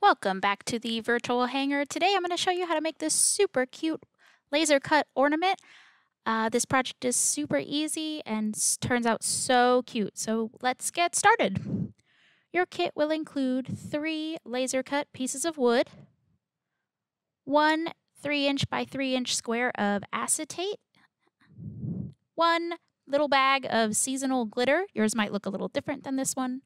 Welcome back to the virtual Hangar. Today I'm going to show you how to make this super cute laser cut ornament. Uh, this project is super easy and turns out so cute. So let's get started. Your kit will include three laser cut pieces of wood, one 3 inch by 3 inch square of acetate, one little bag of seasonal glitter. Yours might look a little different than this one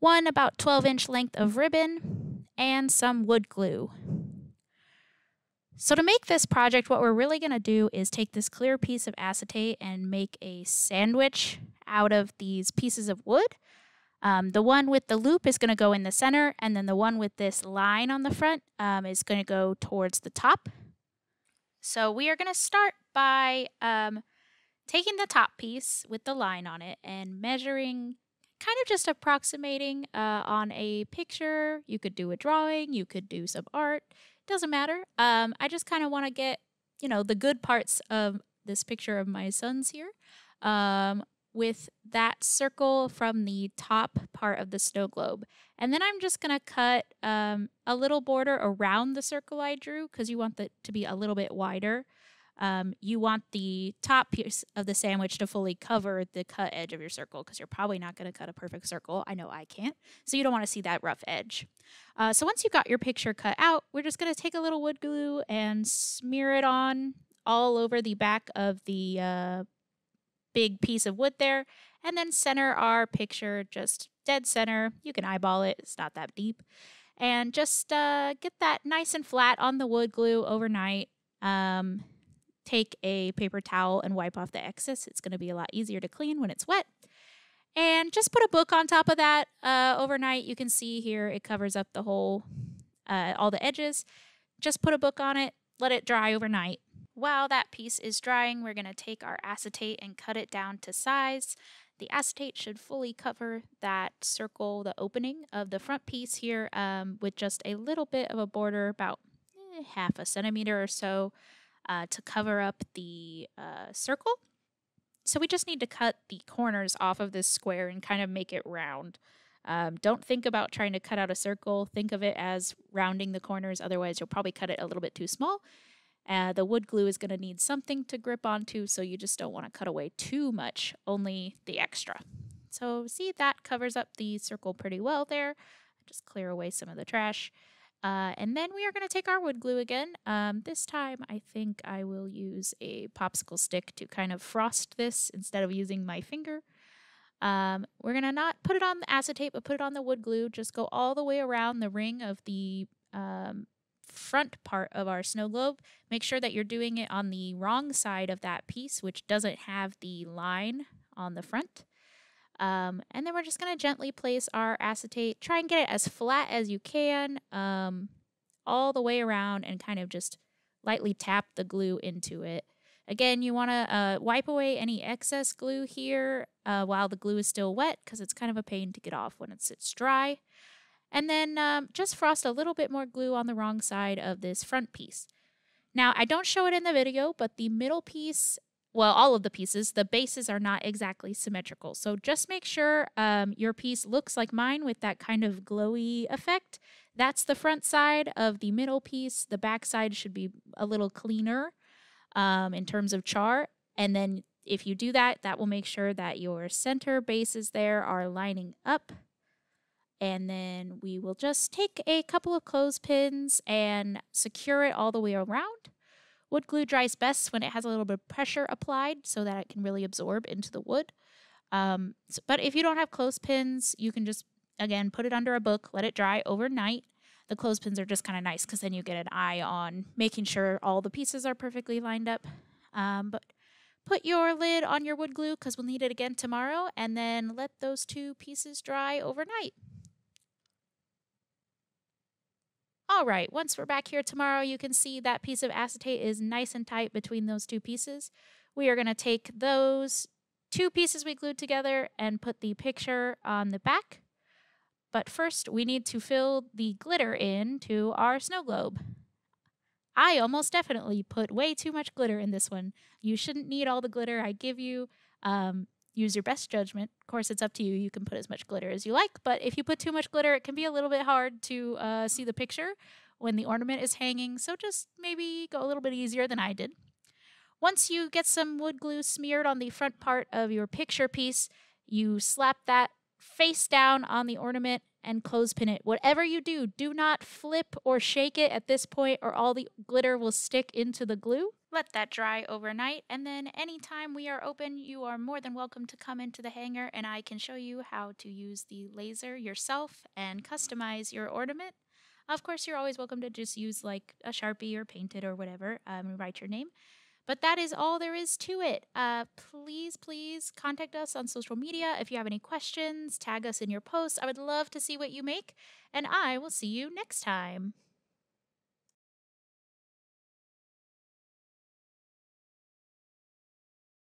one about 12 inch length of ribbon, and some wood glue. So to make this project, what we're really going to do is take this clear piece of acetate and make a sandwich out of these pieces of wood. Um, the one with the loop is going to go in the center, and then the one with this line on the front um, is going to go towards the top. So we are going to start by um, taking the top piece with the line on it and measuring kind of just approximating uh, on a picture. You could do a drawing, you could do some art. Doesn't matter. Um, I just kind of want to get, you know, the good parts of this picture of my sons here. Um, with that circle from the top part of the snow globe. And then I'm just going to cut um, a little border around the circle I drew because you want it to be a little bit wider um, you want the top piece of the sandwich to fully cover the cut edge of your circle because you're probably not going to cut a perfect circle. I know I can't. So you don't want to see that rough edge. Uh, so once you've got your picture cut out, we're just going to take a little wood glue and smear it on all over the back of the uh, big piece of wood there. And then center our picture just dead center. You can eyeball it, it's not that deep. And just uh, get that nice and flat on the wood glue overnight. Um, take a paper towel and wipe off the excess. It's going to be a lot easier to clean when it's wet. And just put a book on top of that uh, overnight. You can see here it covers up the whole, uh, all the edges. Just put a book on it, let it dry overnight. While that piece is drying, we're going to take our acetate and cut it down to size. The acetate should fully cover that circle, the opening of the front piece here um, with just a little bit of a border, about eh, half a centimeter or so uh, to cover up the uh, circle. So we just need to cut the corners off of this square and kind of make it round. Um, don't think about trying to cut out a circle. Think of it as rounding the corners. Otherwise, you'll probably cut it a little bit too small. Uh, the wood glue is going to need something to grip onto, so you just don't want to cut away too much, only the extra. So see, that covers up the circle pretty well there. Just clear away some of the trash. Uh, and then we are going to take our wood glue again. Um, this time, I think I will use a popsicle stick to kind of frost this instead of using my finger. Um, we're going to not put it on the acetate, but put it on the wood glue. Just go all the way around the ring of the um, front part of our snow globe. Make sure that you're doing it on the wrong side of that piece, which doesn't have the line on the front. Um, and then we're just going to gently place our acetate. Try and get it as flat as you can um, all the way around and kind of just lightly tap the glue into it. Again, you want to uh, wipe away any excess glue here uh, while the glue is still wet because it's kind of a pain to get off when it sits dry. And then um, just frost a little bit more glue on the wrong side of this front piece. Now, I don't show it in the video, but the middle piece well, all of the pieces, the bases are not exactly symmetrical. So just make sure um, your piece looks like mine with that kind of glowy effect. That's the front side of the middle piece. The back side should be a little cleaner um, in terms of char. And then if you do that, that will make sure that your center bases there are lining up. And then we will just take a couple of clothespins and secure it all the way around. Wood glue dries best when it has a little bit of pressure applied so that it can really absorb into the wood. Um, so, but if you don't have clothespins, you can just, again, put it under a book, let it dry overnight. The clothespins are just kind of nice because then you get an eye on making sure all the pieces are perfectly lined up. Um, but put your lid on your wood glue because we'll need it again tomorrow and then let those two pieces dry overnight. All right, once we're back here tomorrow, you can see that piece of acetate is nice and tight between those two pieces. We are going to take those two pieces we glued together and put the picture on the back. But first, we need to fill the glitter in to our snow globe. I almost definitely put way too much glitter in this one. You shouldn't need all the glitter I give you. Um, use your best judgment. Of course, it's up to you. You can put as much glitter as you like, but if you put too much glitter, it can be a little bit hard to uh, see the picture when the ornament is hanging. So just maybe go a little bit easier than I did. Once you get some wood glue smeared on the front part of your picture piece, you slap that face down on the ornament and clothespin it. Whatever you do, do not flip or shake it at this point or all the glitter will stick into the glue. Let that dry overnight and then anytime we are open, you are more than welcome to come into the Hangar and I can show you how to use the laser yourself and customize your ornament. Of course, you're always welcome to just use like a Sharpie or paint it or whatever um, write your name. But that is all there is to it. Uh, please, please contact us on social media if you have any questions. Tag us in your posts. I would love to see what you make, and I will see you next time.